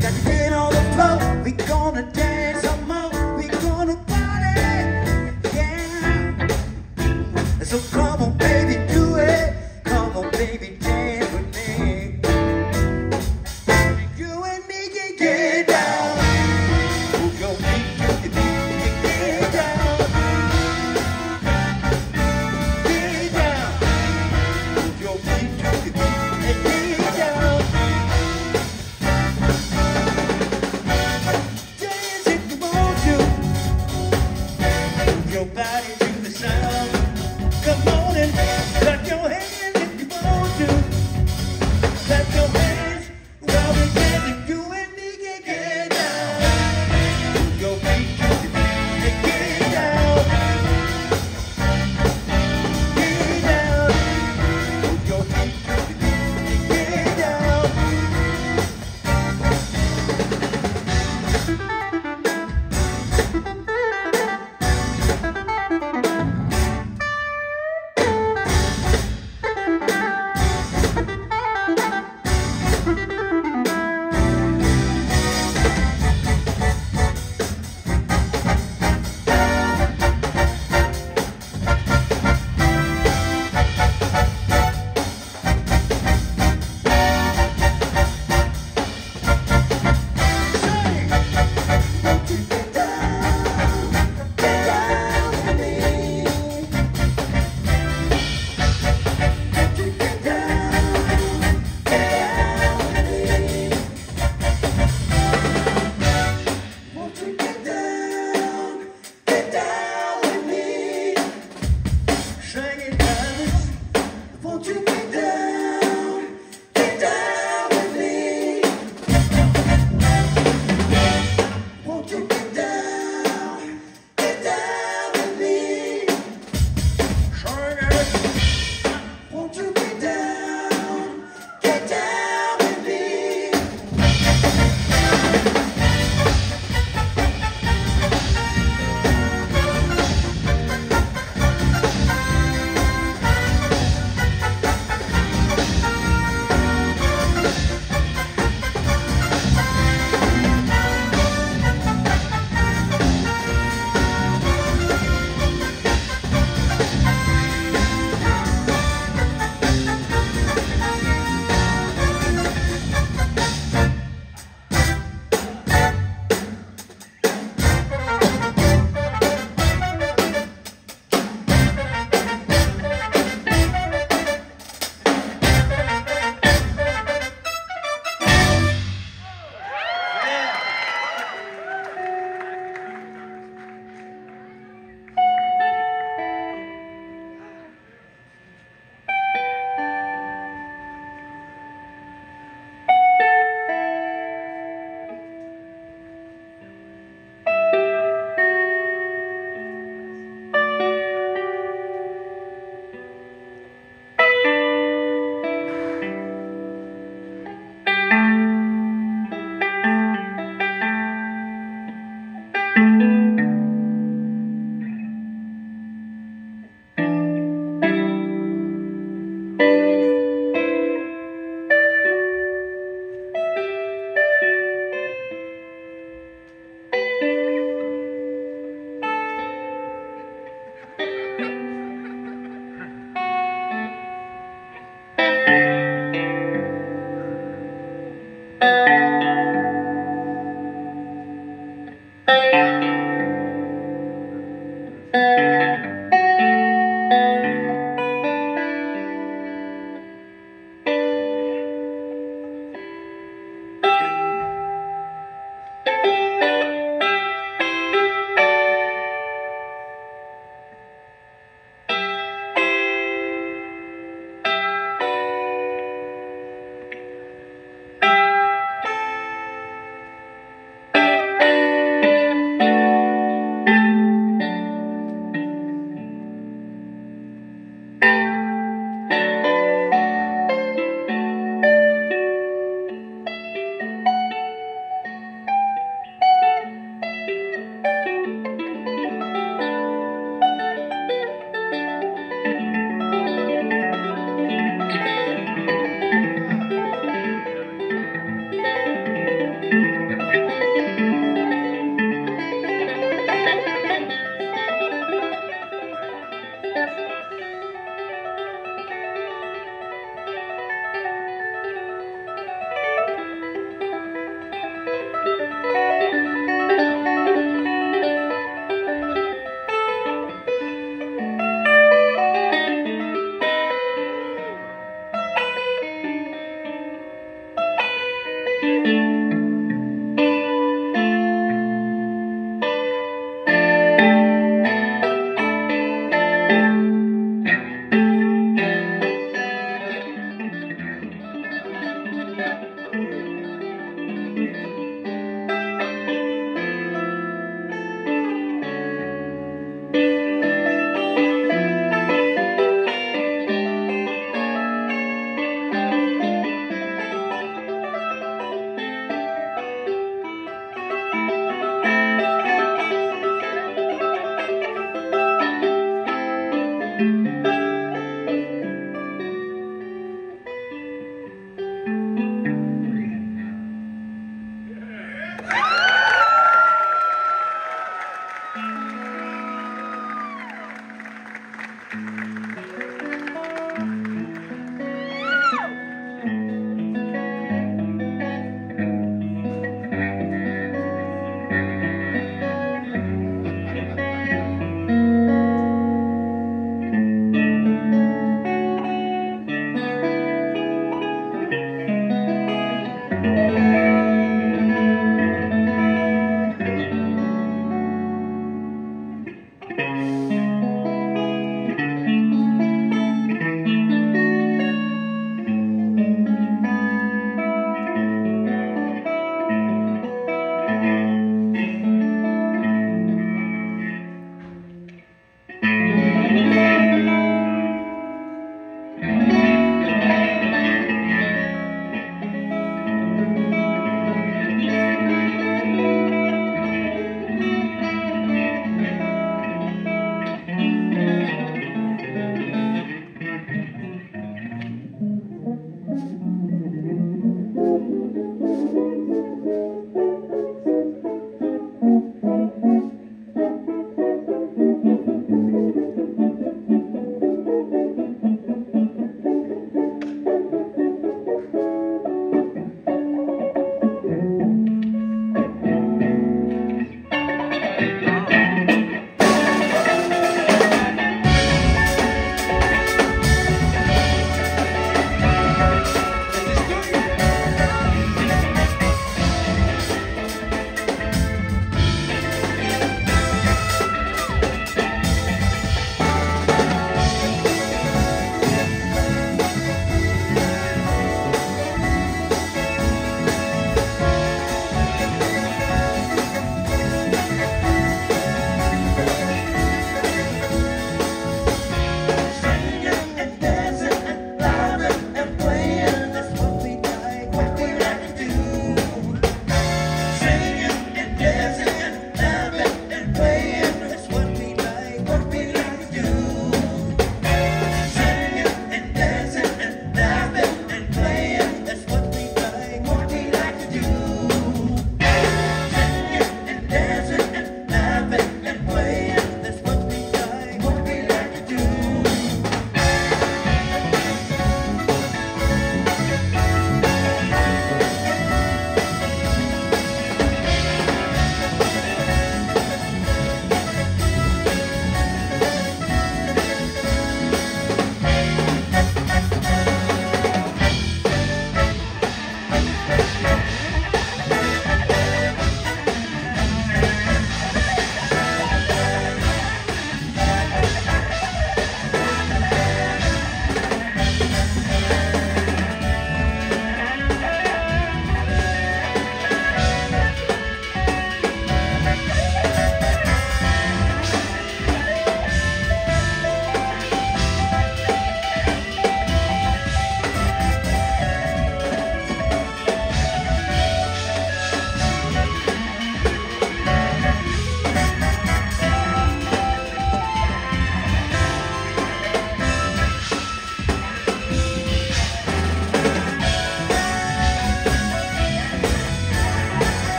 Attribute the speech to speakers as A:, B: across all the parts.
A: the. They got to get on the floor. We gonna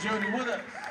B: 70. Thank you all for taking that journey with us.